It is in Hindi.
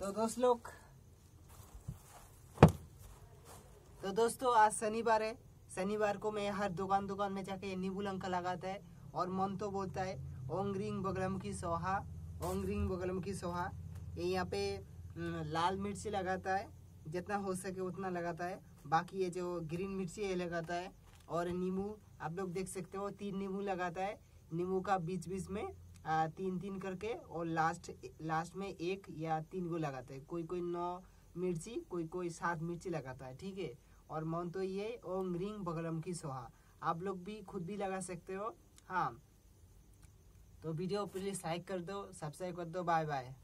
तो दोस्त लोग तो दोस्तों, आज शनिवार है। शनिवार को मैं हर दुकान दुकान में जाके नींबू लंका लगाता है और मन तो बोलता है, ओंग रिंग बगलम की सोहा, ओंग रिंग बगलम की सोहा। ये यहाँ पे लाल मिर्ची लगाता है, जितना हो सके उतना लगाता है। बाकी ये जो ग्रीन मिर्ची ये लगाता है। और नींबू, आप लोग देख सकते हो, तीन नींबू लगाता है। नींबू का बीच बीच में तीन तीन करके और लास्ट लास्ट में एक या तीन गो लगाता है। कोई कोई नौ मिर्ची, कोई कोई सात मिर्ची लगाता है, ठीक है? और मन तो ये ओम रिंग बगलम की सोहा। आप लोग भी खुद भी लगा सकते हो। हाँ। तो वीडियो प्लीज़ लाइक कर दो सब्सक्राइब कर दो बाय बाय